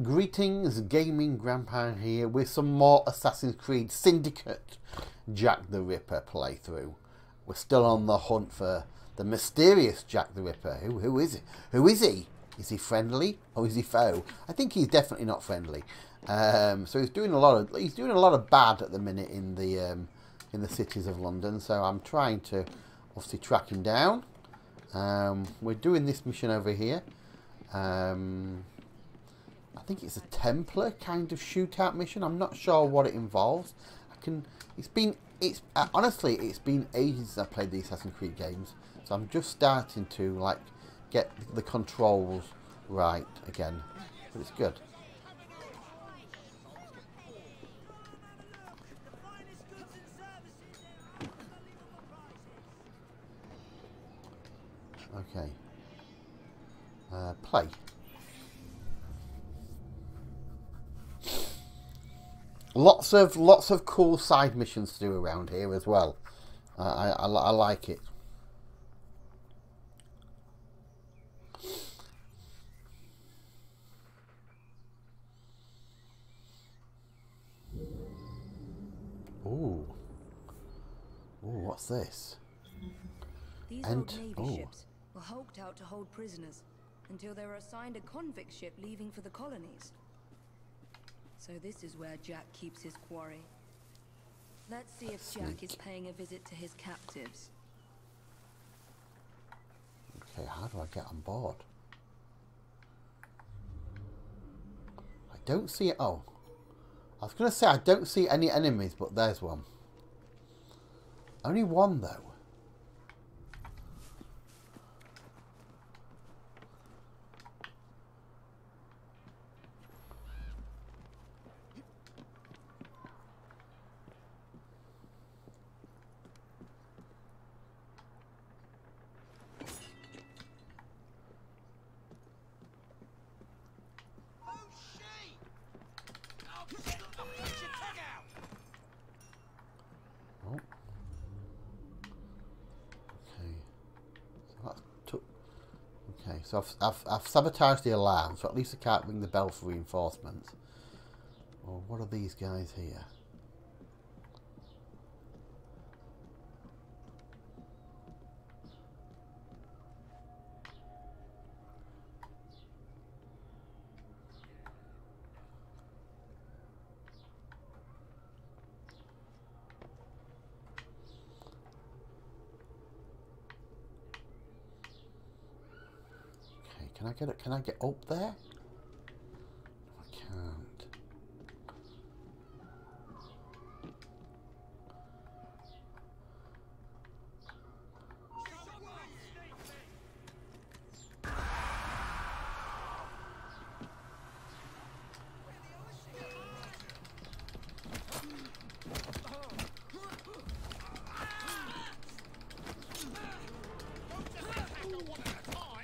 Greetings, Gaming Grandpa here with some more Assassin's Creed Syndicate Jack the Ripper playthrough. We're still on the hunt for the mysterious Jack the Ripper. Who, who is it? Who is he? Is he friendly or is he foe? I think he's definitely not friendly. Um, so he's doing a lot of he's doing a lot of bad at the minute in the um, in the cities of London. So I'm trying to obviously track him down. Um, we're doing this mission over here. Um, I think it's a Templar kind of shootout mission. I'm not sure what it involves. I can. It's been. It's uh, honestly. It's been ages since I played the Assassin's Creed games. So I'm just starting to like get the controls right again. But it's good. Okay. Uh, play. Lots of lots of cool side missions to do around here as well. Uh, I, I, I like it. Ooh. Ooh, what's this? These And- old Navy oh. ships were hulked out to hold prisoners until they were assigned a convict ship leaving for the colonies. So this is where Jack keeps his quarry. Let's see if Jack is paying a visit to his captives. Okay, how do I get on board? I don't see it. Oh, I was going to say I don't see any enemies, but there's one. Only one though. Oh. Okay. So that took. Okay, so I've, I've, I've sabotaged the alarm, so at least I can't ring the bell for reinforcements. Well, what are these guys here? Okay, can I get it? Can I get up there? I can't.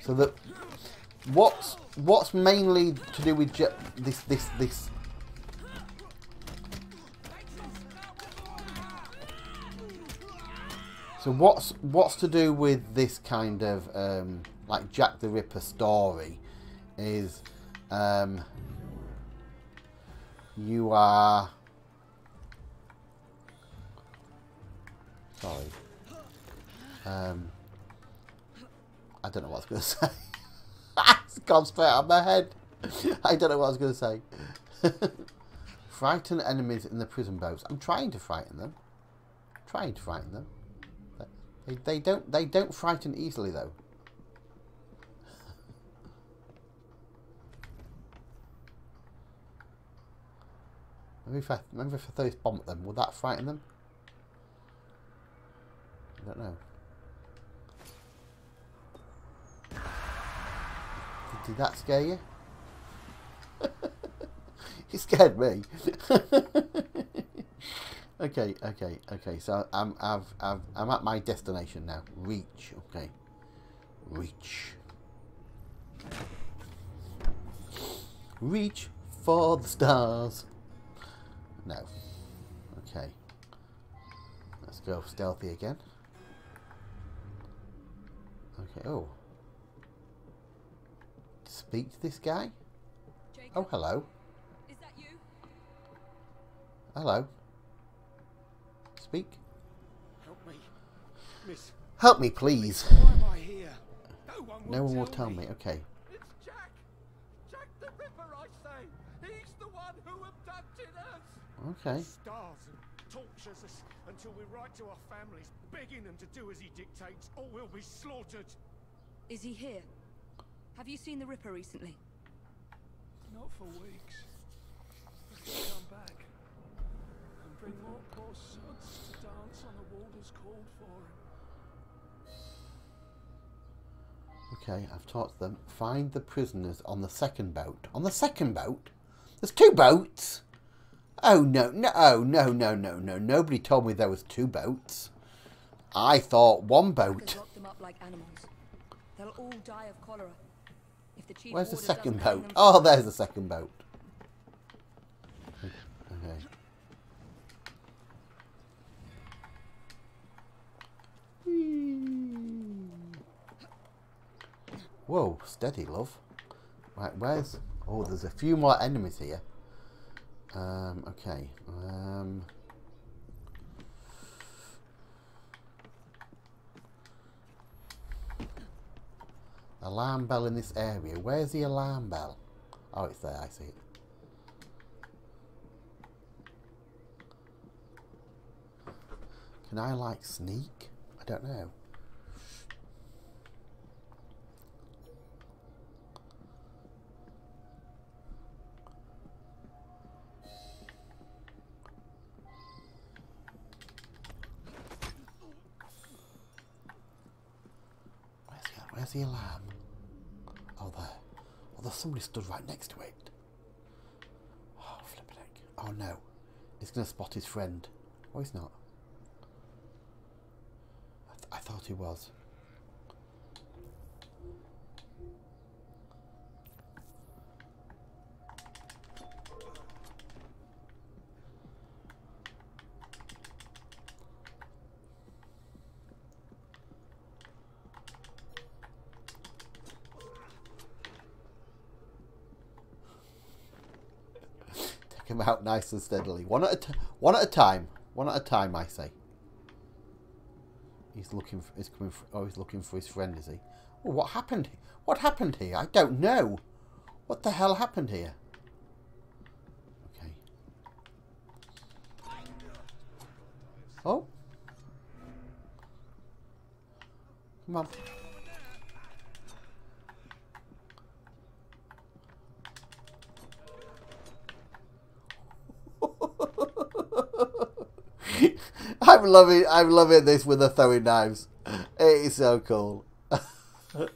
So that what's what's mainly to do with this this this So what's what's to do with this kind of um, like Jack the Ripper story is um, you are sorry um, I don't know what I was going to say. Gone straight out of my head. I don't know what I was going to say. frighten enemies in the prison boats. I'm trying to frighten them. trying to frighten them. They, they don't they don't frighten easily though. Maybe if I maybe if I throw this bomb at them, would that frighten them? I don't know. Did, that scare you? it scared me. okay, okay, okay. So I'm I've, I've I'm at my destination now. Reach. Okay. Reach. Reach for the stars. No. Okay. Let's go stealthy again. Okay. Oh. Speak to this guy. Jacob Oh, hello. Is that you? Hello. Speak. Help me. Miss, Help me, please. why am I here? No one will, No one will tell tell me. Okay. It's Jack. Jack the Ripper, I say. He's the one who abducted us. Okay. Starves and tortures us until we write to our families, begging them to do as he dictates, or we'll be slaughtered. Is he here? Have you seen the Ripper recently? Not for weeks. But he'll come back. And bring more poor sods to dance on the Walder's called for him. Okay, I've taught them. Find the prisoners on the second boat. On the second boat? There's two boats? Oh, no, no, oh, no, no, no, no. Nobody told me there was two boats. I thought one boat. They've locked them up like animals. They'll all die of cholera. If the chief Where's the second boat? Oh, there's the second boat. Okay. Whoa, steady, love. Right, where's... Oh, there's a few more enemies here. Um, okay. Um... Alarm bell in this area. Where's the alarm bell? Oh, it's there. I see it. Can I, like, sneak? I don't know. Where's the, alarm? There's somebody stood right next to it. Oh, flipping heck. Oh, no. He's going to spot his friend. Oh, he's not. I, th- I thought he was. Take him out nice and steadily. One at a t- one at a time. One at a time, I say. He's looking. For, he's coming. For, oh, he's looking for his friend, is he? Oh, what happened? What happened here? I don't know. What the hell happened here? Okay. Oh. Come on. I'm loving I'm loving this with the throwing knives. It is so cool. I've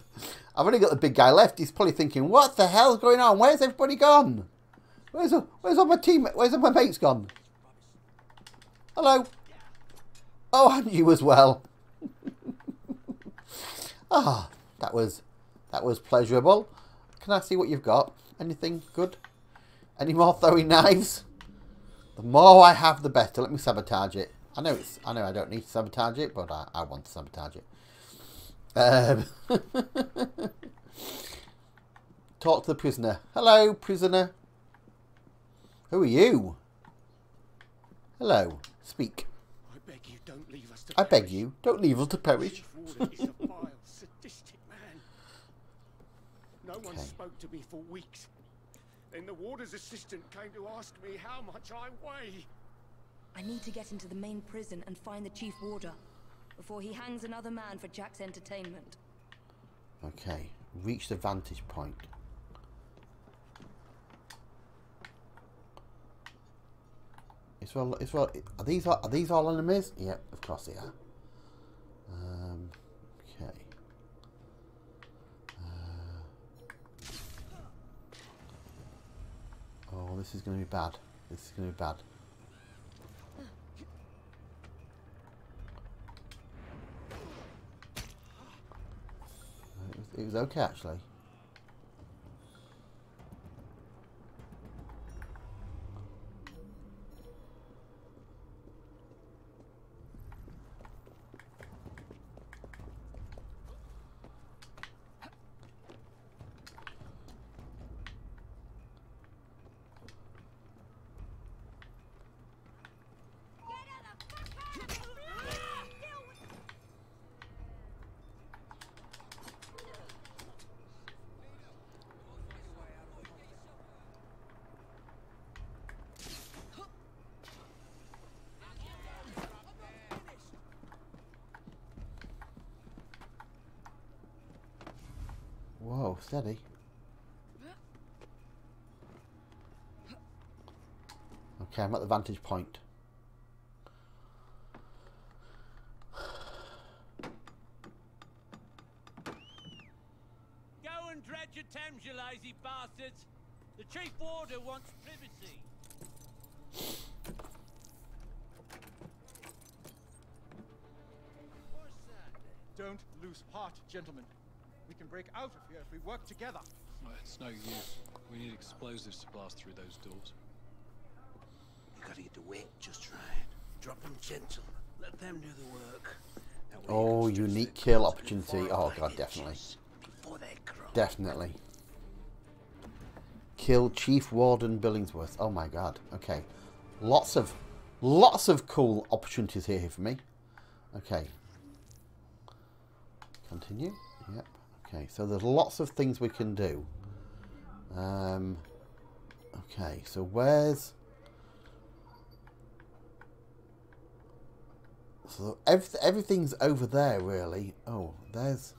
only got the big guy left. He's probably thinking, "What the hell's going on? Where's everybody gone? Where's where's all my team? Where's all my mates gone? Hello. Oh, and you as well. Ah, that was that was pleasurable. Can I see what you've got? Anything good? Any more throwing knives? The more I have, the better. Let me sabotage it. I know it's. I know I don't need to sabotage it, but I, I want to sabotage it. Um, talk to the prisoner. Hello, prisoner. Who are you? Hello. Speak. I beg you, don't leave us to I beg perish. you, don't leave us to perish. Chief Warder is a vile, sadistic man. No one Okay. spoke to me for weeks. Then the warder's assistant came to ask me how much I weigh. I need to get into the main prison and find the chief warder before he hangs another man for Jack's entertainment. Okay, reach the vantage point. It's well. It's well. Are these all, are these all enemies? Yep, of course they are. Um, okay. Uh, oh, this is going to be bad. This is going to be bad. Uh, It was, okay actually. Steady. Okay, I'm at the vantage point. Go and dredge your Thames, you lazy bastards. The chief warder wants privacy. What's that? Don't lose heart, gentlemen. We can break out of here if we work together. Well, it's no use. We need explosives to blast through those doors. You gotta get the weight just right. Drop them gentle. Let them do the work. Oh, unique kill opportunity. Oh, God, definitely. you, Before they crawl. Definitely. Kill Chief Warder Billingsworth. Oh my god. Okay. Lots of lots of cool opportunities here for me. Okay. Continue. Okay, so there's lots of things we can do. Um Okay, so where's So every, everything's over there really. Oh, there's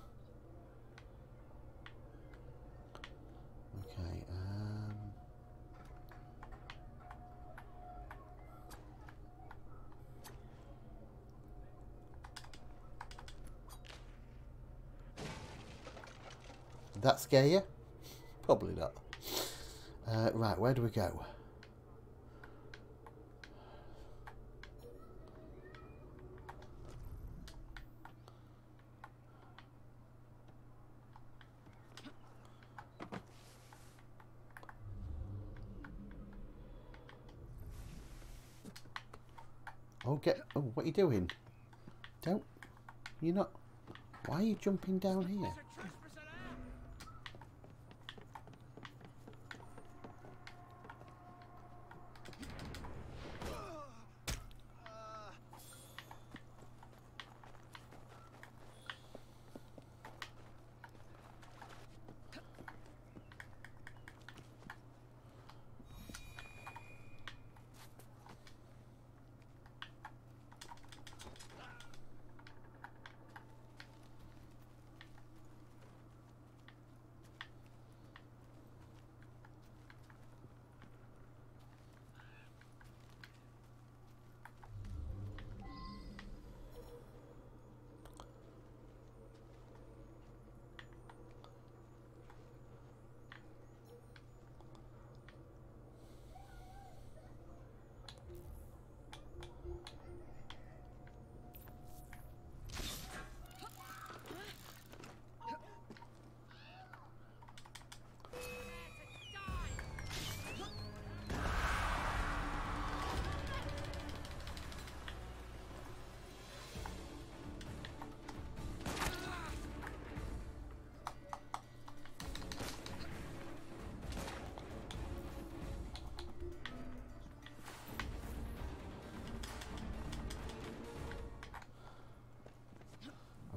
Okay, um... Did that scare you? Probably not. Uh, right, where do we go? Oh, get. Oh, what are you doing? Don't. You're not. Why are you jumping down here?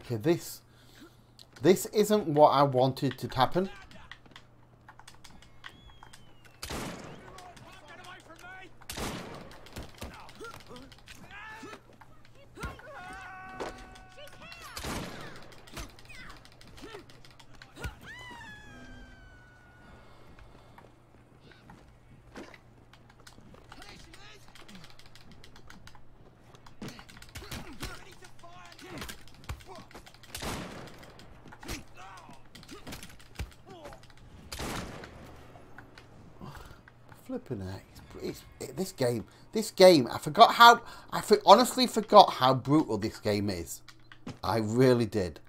Okay, this this isn't what I wanted to happen. Get away from me! Flipping heck. It's, it, this game, this game, I forgot how, I for, honestly forgot how brutal this game is. I really did.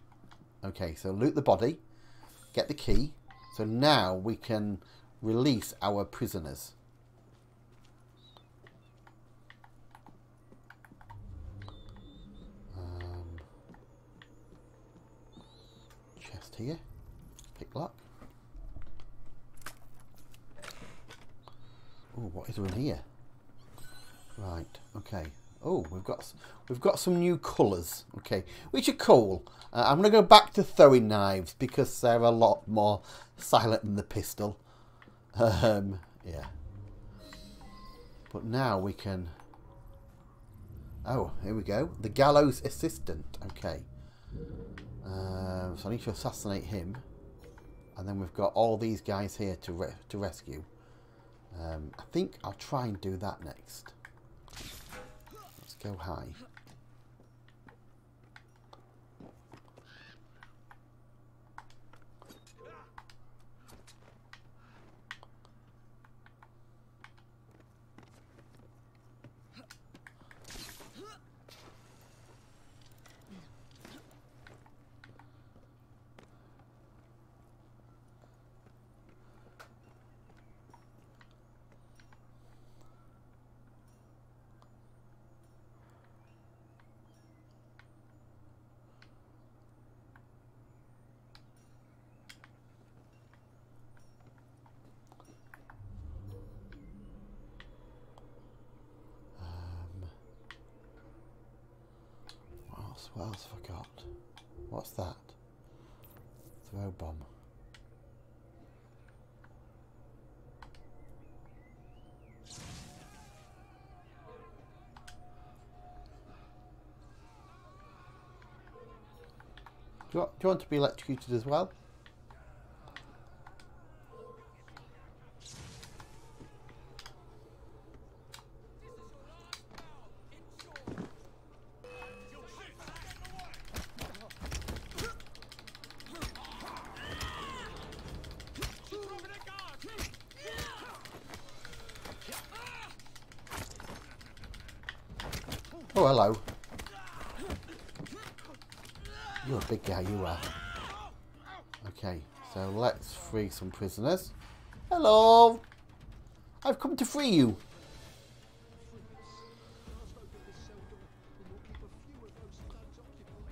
Okay, so loot the body, get the key. So now we can release our prisoners. Um, chest here, pick lock. Oh, what is in here? Right. Okay. Oh, we've got we've got some new colours. Okay, which are cool. Uh, I'm gonna go back to throwing knives because they're a lot more silent than the pistol. Um, yeah. But now we can. Oh, here we go. The gallows assistant. Okay. Um, so I need to assassinate him. And then we've got all these guys here to re to rescue. Um, I think I'll try and do that next. Go high. Um, what else? What else have I got? What's that? Throw bomb. Do you, want, do you want to be electrocuted as well? You're a big guy, you are. Okay, so let's free some prisoners. Hello! I've come to free you.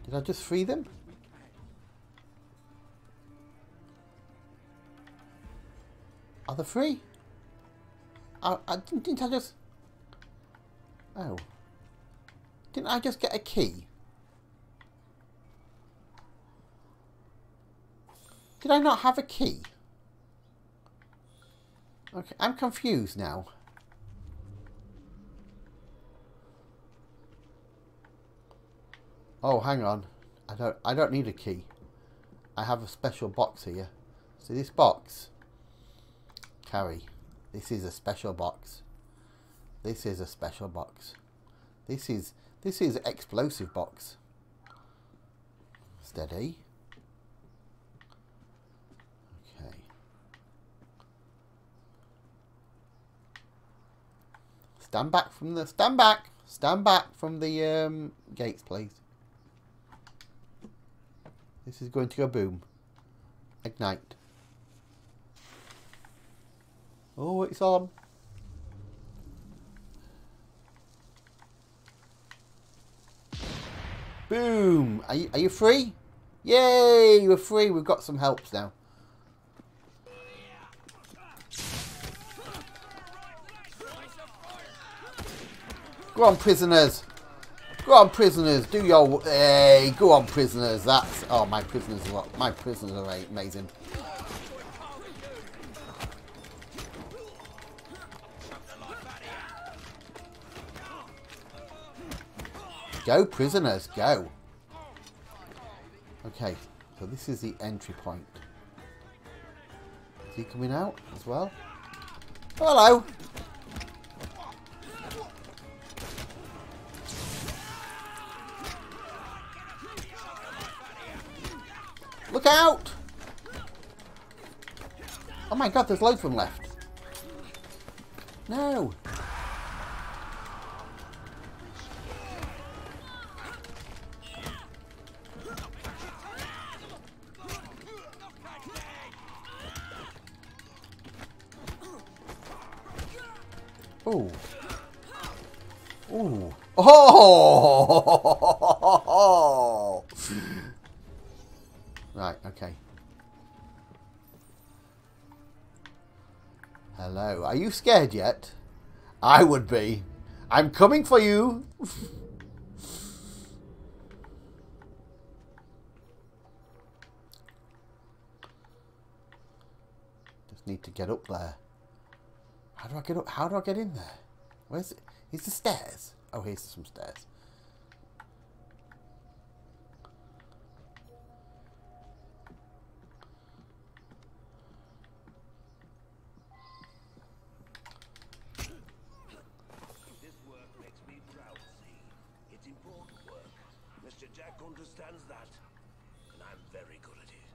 Did I just free them? Are they free? I, I didn't, didn't I just... Oh. Didn't I just get a key? Did I not have a key? Okay, I'm confused now. Oh, hang on. I don't I don't need a key. I have a special box here. See this box? Carry. This is a special box. This is a special box. This is this is explosive box. Steady. Okay. Stand back from the stand back. Stand back from the um, gates, please. This is going to go boom. Ignite. Oh, it's on. Boom! Are you, are you free? Yay! We're free. We've got some helps now. Go on, prisoners. Go on, prisoners. Do your... Hey, go on, prisoners. That's... Oh, my prisoners are... My prisoners are amazing. Go, prisoners, go. Okay, so this is the entry point. Is he coming out as well? Hello. Look out! Oh my god, there's loads of them left. No. Oh. Ooh. Oh! Are you scared yet? I would be. I'm coming for you. Just need to get up there. How do I get up? How do I get in there? Where's it? Is the stairs? Oh, here's some stairs. Mr. Jack understands that. And I'm very good at it.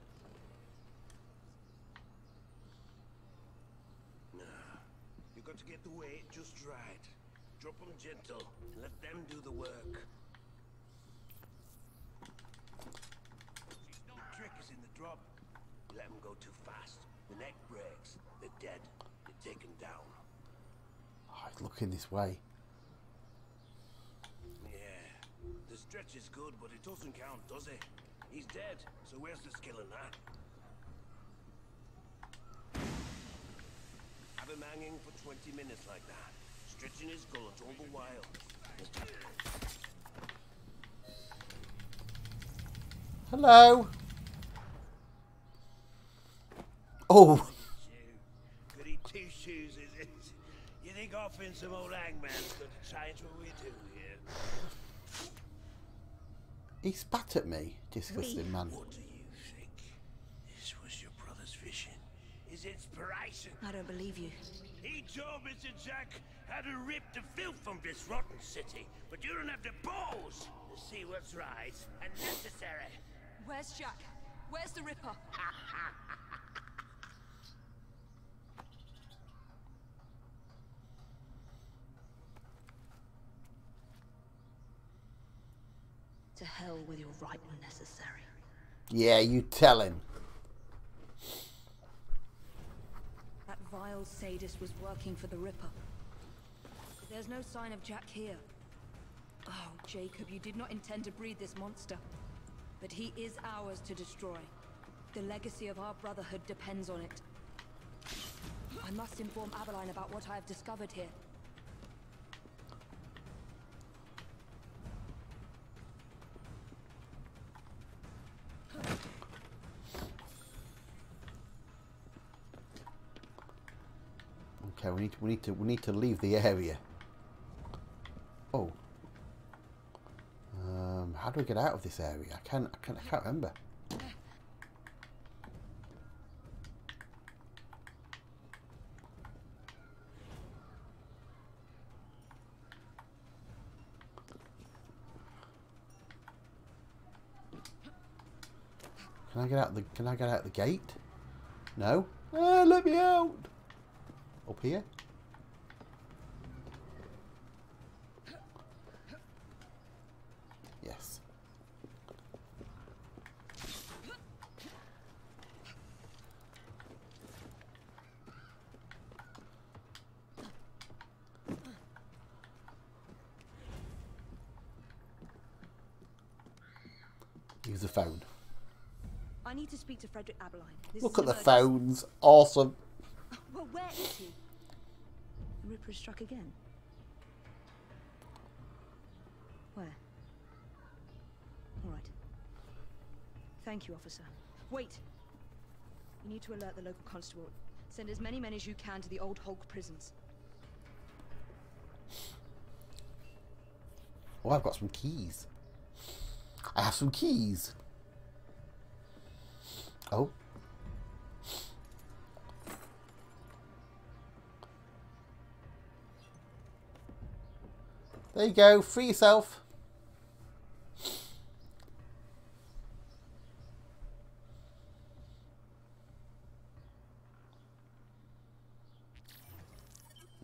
Now, you got to get the weight just right. Drop them gentle, and let them do the work. The trick is in the drop. You let them go too fast. The neck breaks. They're dead. They're taken down. Oh, he's looking this way. The stretch is good, but it doesn't count, does it? He's dead, so where's the skill in that? Have him hanging for 20 minutes like that, stretching his gullet all the while. Hello. Oh, Goody two shoes, is it? You think offering some old hangman's going to change what we do here? He spat at me. Disgusting man. What do you think? This was your brother's vision. His inspiration. I don't believe you. He told Mr. Jack how to rip the filth from this rotten city, but you don't have the balls to see what's right and necessary. Where's Jack? Where's the Ripper? to hell with your right and necessary. Yeah, you tell him. That vile sadist was working for the Ripper. There's no sign of Jack here. Oh, Jacob, you did not intend to breed this monster. But he is ours to destroy. The legacy of our brotherhood depends on it. I must inform Abberline about what I have discovered here. We need to, we need to we need to leave the area. Oh. Um, how do we get out of this area? I can't I can't, I can't remember. Can I get out the Can I get out the gate? No. Ah, let me out. Up here. Yes. Use the phone. I need to speak to Frederick Abberline. This Look at the phones. Awesome. The struck again. Where? All right. Thank you, officer. Wait! You need to alert the local constable. Send as many men as you can to the old Hulk prisons. Oh, I've got some keys. I have some keys. Oh. There you go. Free yourself.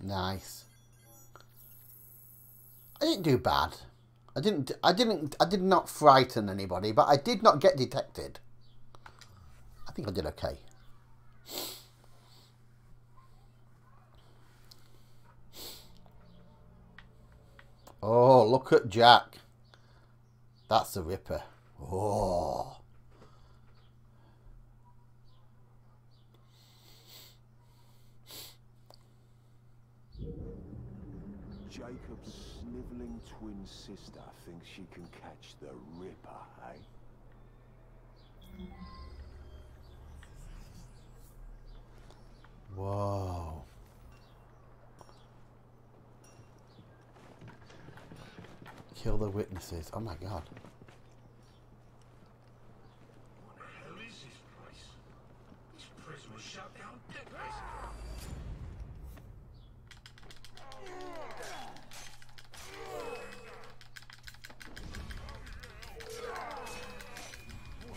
Nice. I didn't do bad. I didn't. I didn't. I did not frighten anybody, but I did not get detected. I think I did okay. Oh, look at Jack. That's a Ripper. Oh. Kill the witnesses. Oh my god. Prison was shut down decades ago.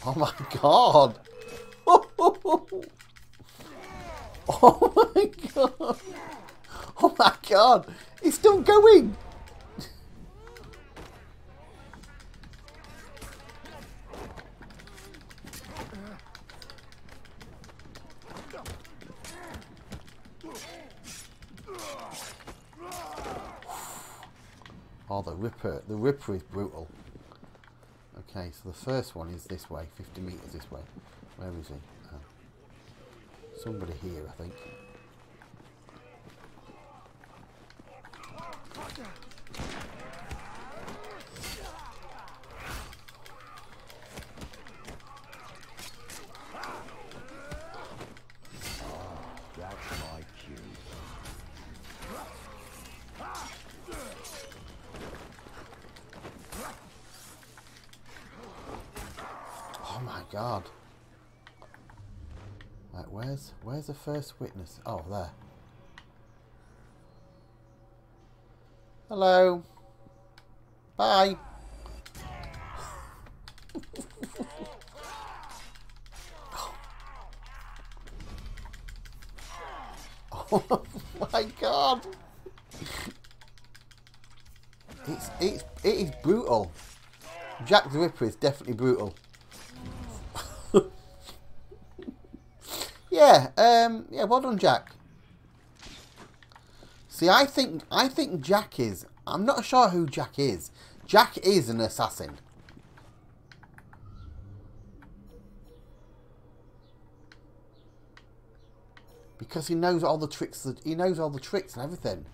Oh my god. Oh my god. my god! It's still going! Oh, the Ripper. The Ripper is brutal. Okay, so the first one is this way, 50 metres this way. Where is he? Oh. Somebody here, I think. God. Right, where's where's the first witness? Oh, there. Hello. Bye. oh my god. It's it's it is brutal. Jack the Ripper is definitely brutal. yeah, Jack. See, I think I think Jack is. I'm not sure who Jack is. Jack is an assassin. Because he knows all the tricks. That he knows all the tricks and everything.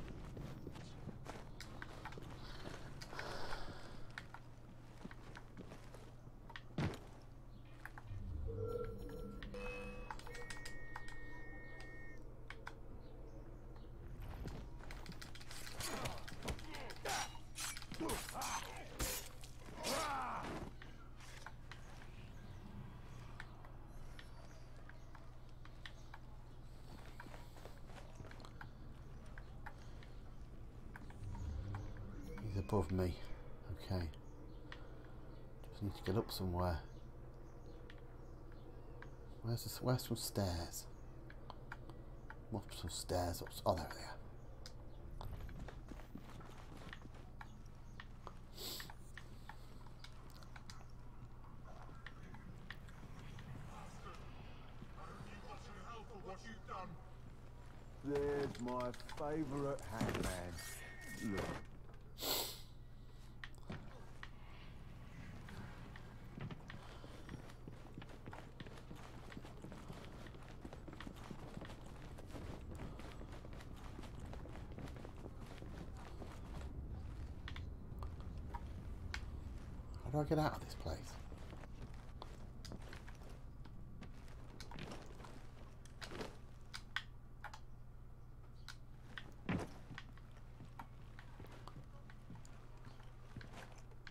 He's above me. Okay. Just need to get up somewhere. Where's some stairs? Some stairs. Up. Oh, there they are. There's my favourite hangman. Look. How do I get out of this place?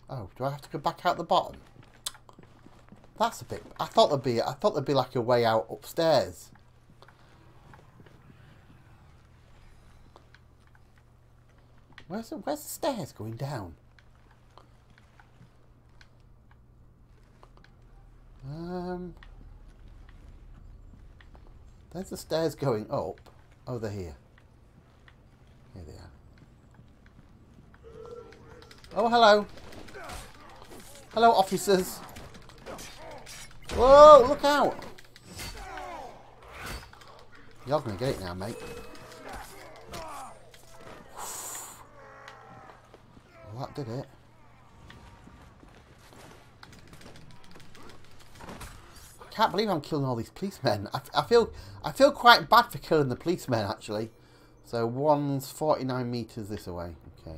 Oh, do I have to go back out the bottom? That's a bit. I thought there'd be. I thought there'd be like a way out upstairs. Where's the Where's the stairs going down? Um. There's the stairs going up. Oh, they're here. Here they are. Oh, hello. Hello, officers. Whoa, look out. You're going to get it now, mate. Well, that did it. Can't believe I'm killing all these policemen. I, I feel I feel quite bad for killing the policemen, actually. So one's 49 metres this way. Okay.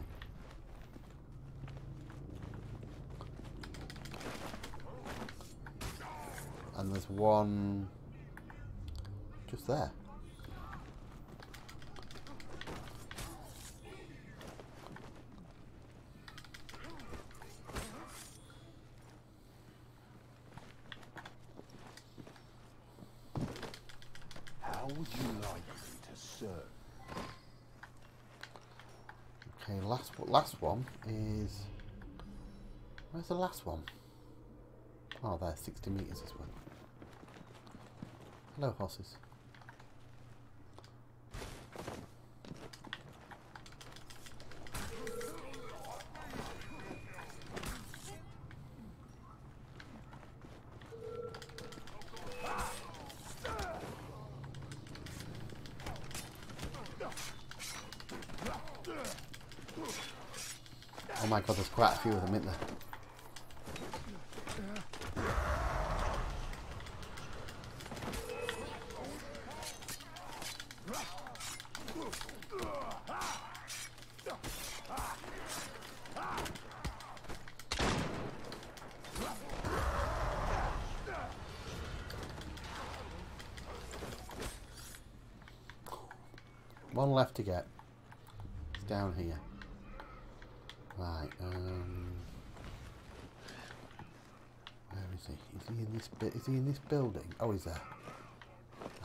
And there's one just there. How would you like me to serve? Okay, last is where's the last one? Oh, there, 60 meters as well. Hello, horses. My god, there's quite a few of them, isn't there? One left to get. It's down here. Right, um... Where is he? Is he in this building? Oh, he's there.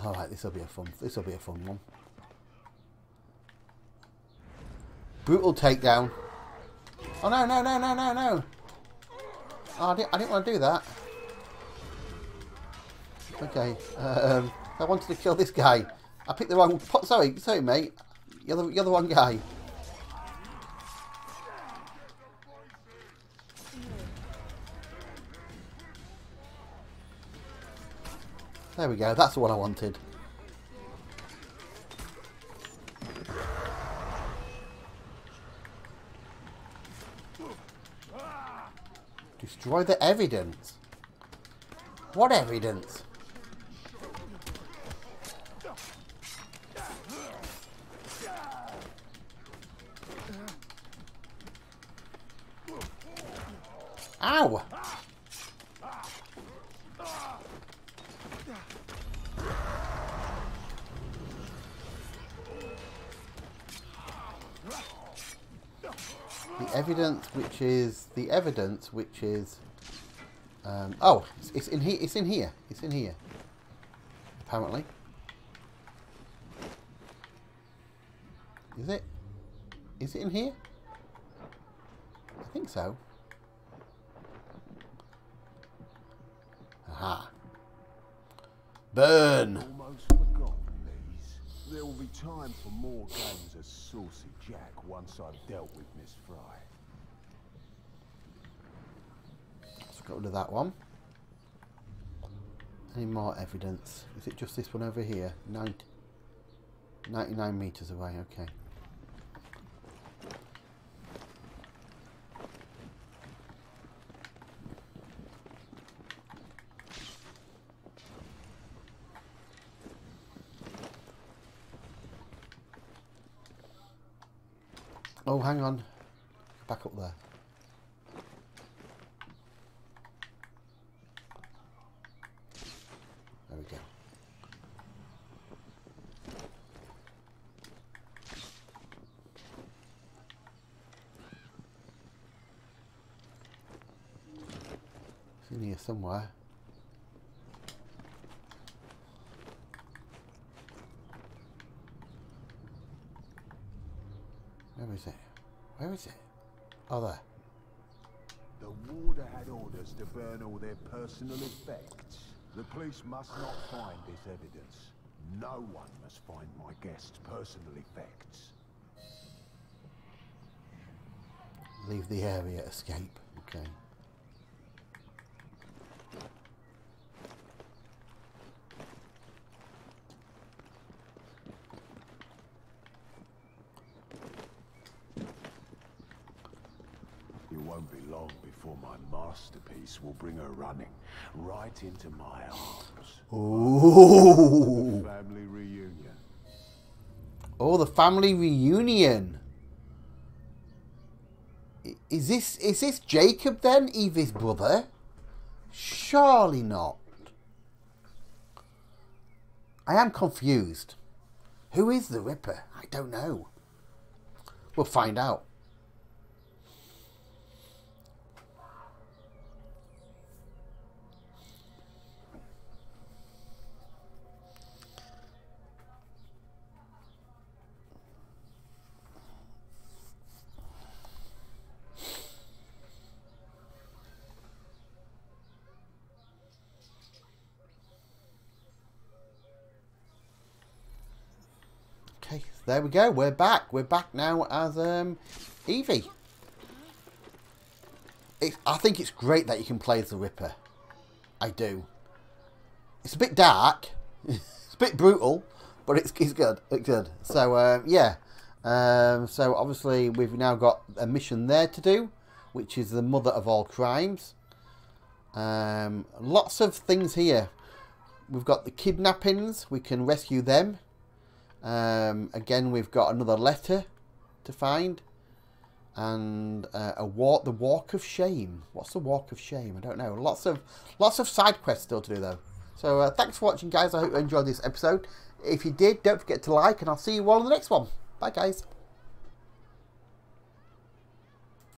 Alright, this will be a fun, this will be a fun one. Brutal takedown. Oh no, no, no, no, no, no! Oh, I didn't, I didn't want to do that. Okay, um, I wanted to kill this guy. I picked the wrong... Sorry, sorry, mate. You're the, you're the wrong guy. There we go. That's one I wanted. Destroy the evidence. What evidence? Which is the evidence, which is um, oh, it's, it's in here. It's in here. It's in here. Apparently, is it? Is it in here? I think so. Aha. Burn. There will be time for more games of Saucy Jack once I've dealt with Miss Frye. Let's rid of that one. Any more evidence? Is it just this one over here? 90, 99 metres away, okay. Oh, hang on. Back up there. There we go. It's in here somewhere. Where is it? Where is it? Oh, there. The warder had orders to burn all their personal effects. The police must not find this evidence. No one must find my guest's personal effects. Leave the area, escape. Okay. It won't be long before my masterpiece will bring her running right into my arms. Ooh. Family reunion. Oh, the family reunion. Is this is this Jacob then, Evie's brother? Surely not. I am confused. Who is the Ripper? I don't know. We'll find out. Okay, there we go. We're back. We're back now as um, Evie. It's, I think it's great that you can play as the Ripper. I do. It's a bit dark. it's a bit brutal, but it's, it's good. It's good. So, uh, yeah. Um, so, obviously, we've now got a mission there to do. which is the mother of all crimes. Um, lots of things here. We've got the kidnappings. We can rescue them. Um, again, we've got another letter to find. And uh, a walk, the walk of shame. What's the walk of shame? I don't know. Lots of lots of side quests still to do though. So uh, thanks for watching, guys. I hope you enjoyed this episode. If you did, don't forget to like, and I'll see you all in the next one. Bye, guys.